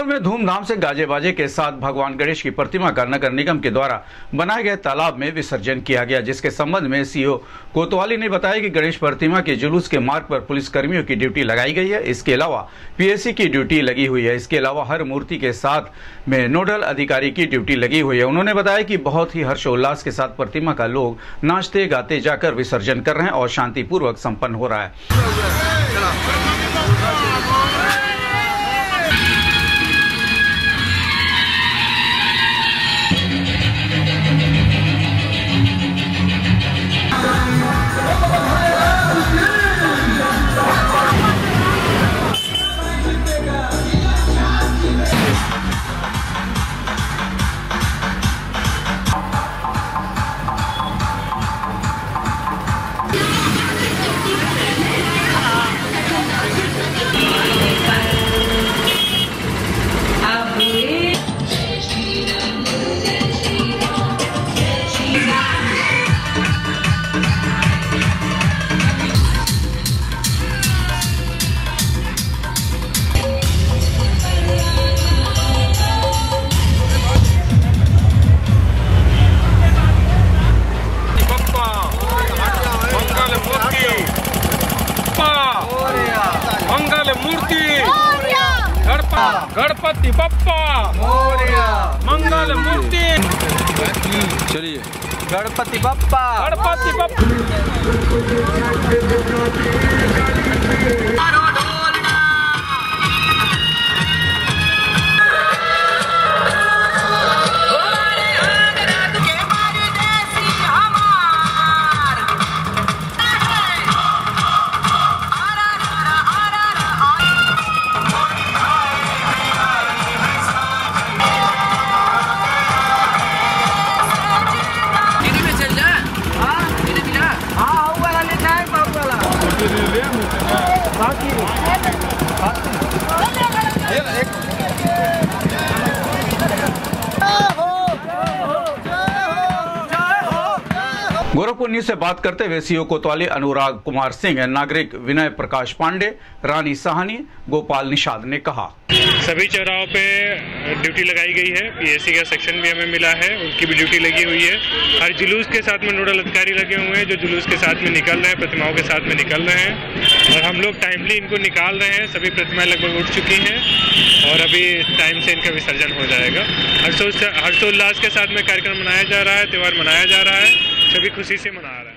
जनपद में धूमधाम से गाजे बाजे के साथ भगवान गणेश की प्रतिमा का नगर निगम के द्वारा बनाए गए तालाब में विसर्जन किया गया, जिसके संबंध में सीओ कोतवाली ने बताया कि गणेश प्रतिमा के जुलूस के मार्ग पर पुलिस कर्मियों की ड्यूटी लगाई गई है। इसके अलावा पीएससी की ड्यूटी लगी हुई है। इसके अलावा हर मूर्ति के साथ में नोडल अधिकारी की ड्यूटी लगी हुई है। उन्होंने बताया कि बहुत ही हर्षोल्लास के साथ प्रतिमा का लोग नाचते गाते जाकर विसर्जन कर रहे हैं और शांतिपूर्वक संपन्न हो रहा है। मूर्ति। गणप- गणपति बप्पा। मंगल मूर्ति। चलिए। गणपति बप्पा। गणपति बाप्पा। गोरखपुर न्यूज़ से बात करते हुए सीओ कोतवाली अनुराग कुमार सिंह, नागरिक विनय प्रकाश पांडे, रानी साहनी, गोपाल निषाद ने कहा। सभी चौराहों पे ड्यूटी लगाई गई है। पीएससी का सेक्शन भी हमें मिला है। उनकी भी ड्यूटी लगी हुई है। हर जुलूस के साथ में नोडल अधिकारी लगे हुए हैं, जो जुलूस के साथ में निकल रहे हैं, प्रतिमाओं के साथ में निकल रहे हैं। और हम लोग टाइमली इनको निकाल रहे हैं। सभी प्रतिमाएँ लगभग उठ चुकी हैं। और अभी टाइम से इनका विसर्जन हो जाएगा। हर्षोल्लास के साथ में कार्यक्रम मनाया जा रहा है, त्यौहार मनाया जा रहा है। सभी खुशी से मना रहे हैं।